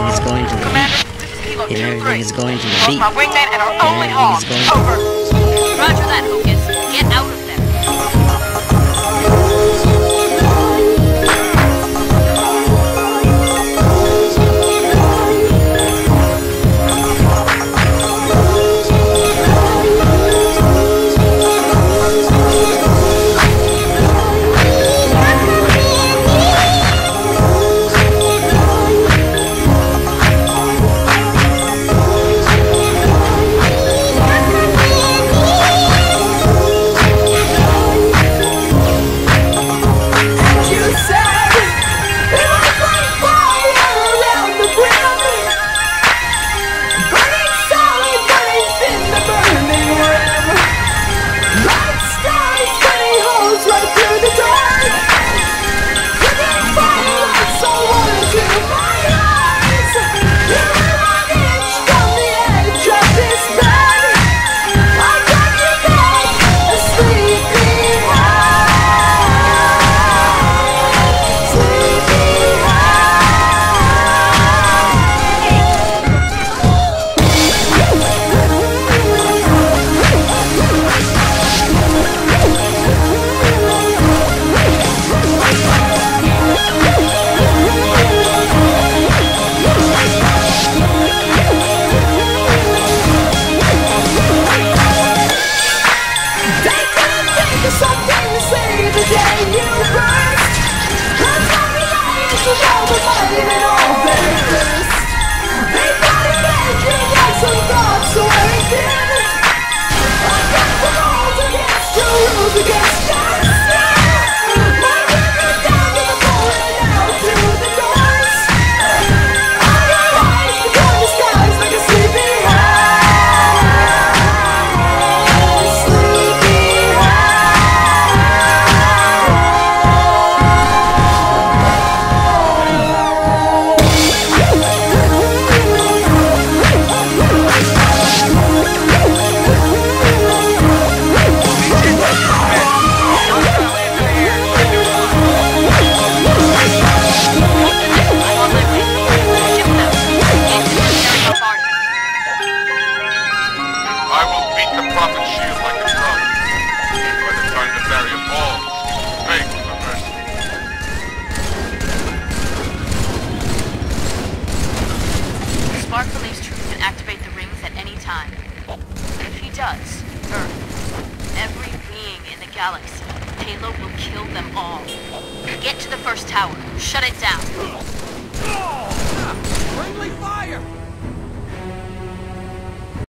everything is going to be. Here everything is going to be. Here everything is going to be. Over. shield like a drum. Time for mercy. Spark believes Truth can activate the rings at any time. If he does, Earth, every being in the galaxy, Halo will kill them all. Get to the first tower, shut it down.